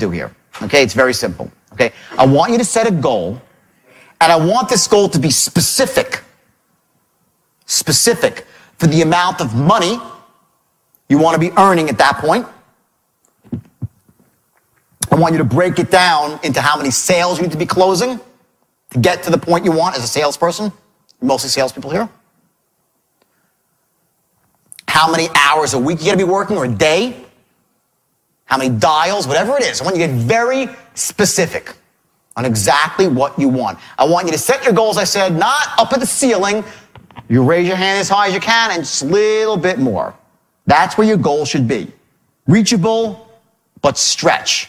do here. Okay, it's very simple. Okay, I want you to set a goal, and I want this goal to be specific. Specific for the amount of money you want to be earning at that point. I want you to break it down into how many sales you need to be closing to get to the point you want as a salesperson. Mostly salespeople here. How many hours a week you gotta be working or a day. How many dials, whatever it is. I want you to get very specific on exactly what you want. I want you to set your goals, I said, not up at the ceiling. You raise your hand as high as you can and just a little bit more. That's where your goal should be. Reachable, but stretch.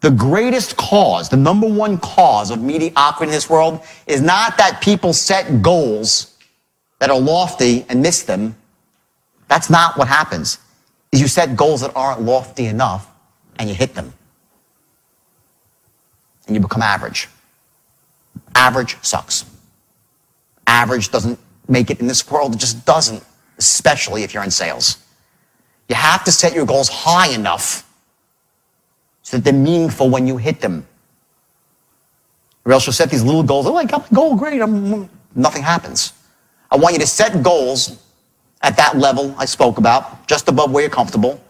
The greatest cause, the number one cause of mediocrity in this world is not that people set goals that are lofty and miss them. That's not what happens. Is you set goals that aren't lofty enough and you hit them. And you become average. Average sucks. Average doesn't make it in this world. It just doesn't, especially if you're in sales. You have to set your goals high enough so that they're meaningful when you hit them. Or else you'll set these little goals. Oh, I got my goal, great. I'm, nothing happens. I want you to set goals at that level I spoke about, just above where you're comfortable.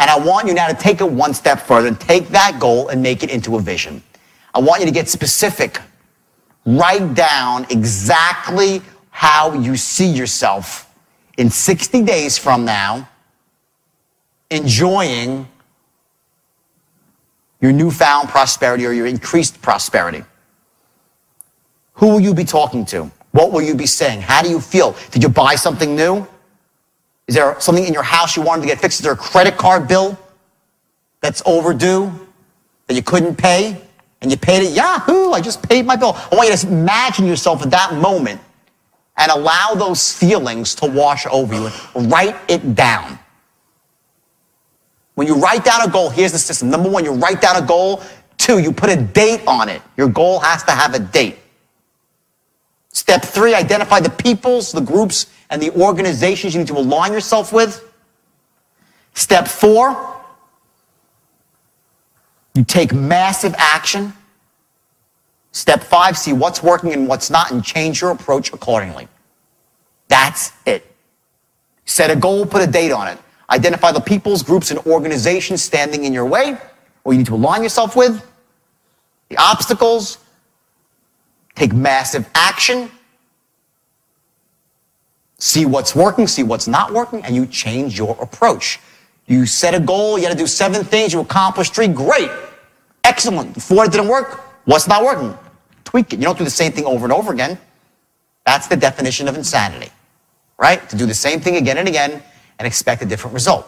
And I want you now to take it one step further and take that goal and make it into a vision. I want you to get specific. Write down exactly how you see yourself in 60 days from now, enjoying your newfound prosperity or your increased prosperity? Who will you be talking to? What will you be saying? How do you feel? Did you buy something new? Is there something in your house you wanted to get fixed? Is there a credit card bill that's overdue that you couldn't pay? And you paid it, yahoo, I just paid my bill. I want you to imagine yourself at that moment and allow those feelings to wash over you write it down. When you write down a goal, here's the system. Number one, you write down a goal. Two, you put a date on it. Your goal has to have a date. Step three, identify the peoples, the groups, and the organizations you need to align yourself with. Step four, you take massive action. Step five, see what's working and what's not and change your approach accordingly. That's it. Set a goal, put a date on it. Identify the peoples, groups, and organizations standing in your way or you need to align yourself with. The obstacles. Take massive action. See what's working, see what's not working, and you change your approach. You set a goal, you got to do seven things, you accomplish three, great. Excellent. Four didn't work, what's not working? Tweak it. You don't do the same thing over and over again. That's the definition of insanity, right? To do the same thing again and again and expect a different result.